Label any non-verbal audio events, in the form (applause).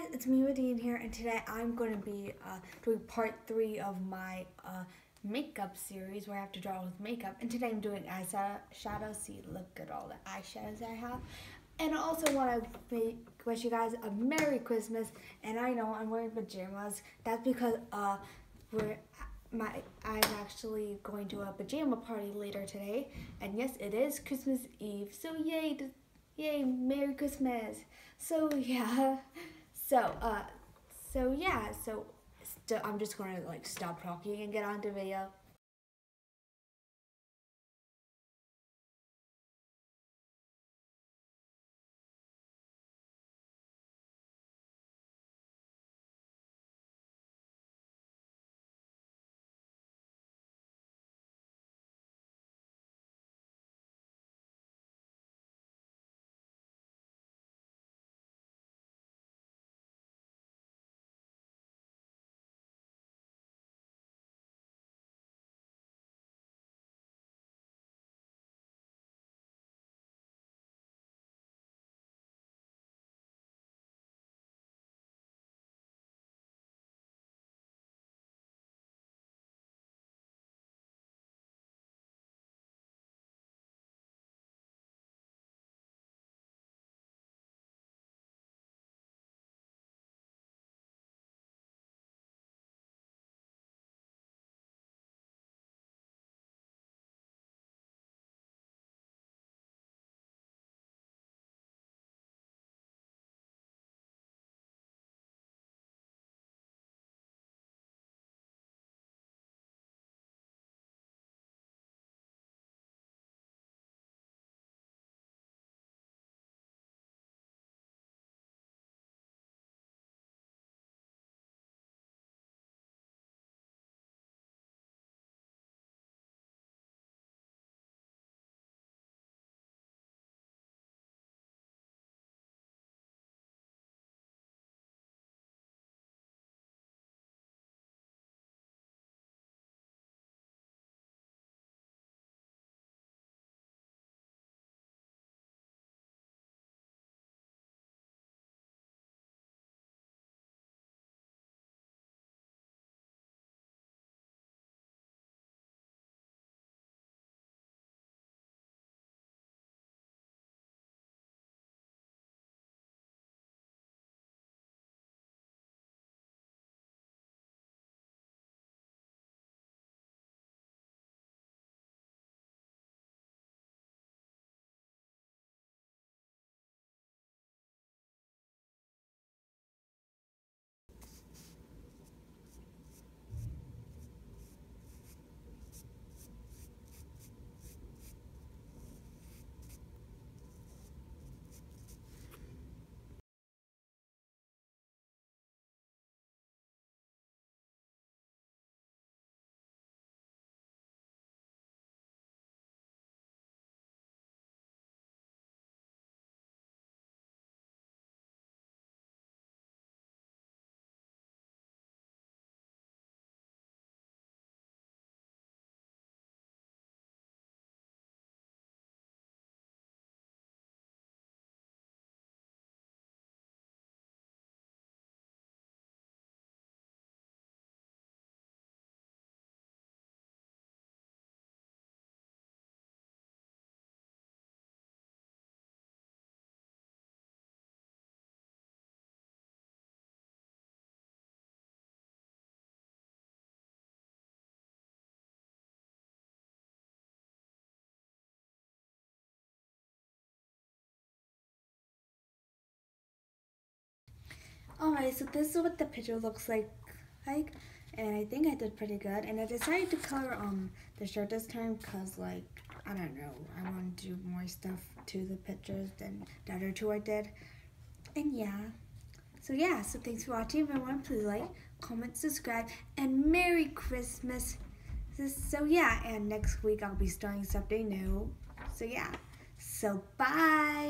guys, it's me Madina here, and today I'm going to be uh, doing part three of my uh, makeup series where I have to draw with makeup. And today I'm doing eyeshadow. See, look at all the eyeshadows I have. And I also want to wish you guys a Merry Christmas. And I know I'm wearing pajamas. That's because uh, we're my I'm actually going to a pajama party later today. And yes, it is Christmas Eve. So yay! Yay! Merry Christmas. So (laughs) yeah. So, uh, so yeah, so i I'm just gonna like stop talking and get on to video. Alright, so this is what the picture looks like, like, and I think I did pretty good. And I decided to color um the shirt this time because, like, I don't know, I want to do more stuff to the pictures than the other two I did. And yeah, so yeah, so thanks for watching. Everyone, please like, comment, subscribe, and Merry Christmas. So yeah, and next week I'll be starting something new. So yeah, so bye.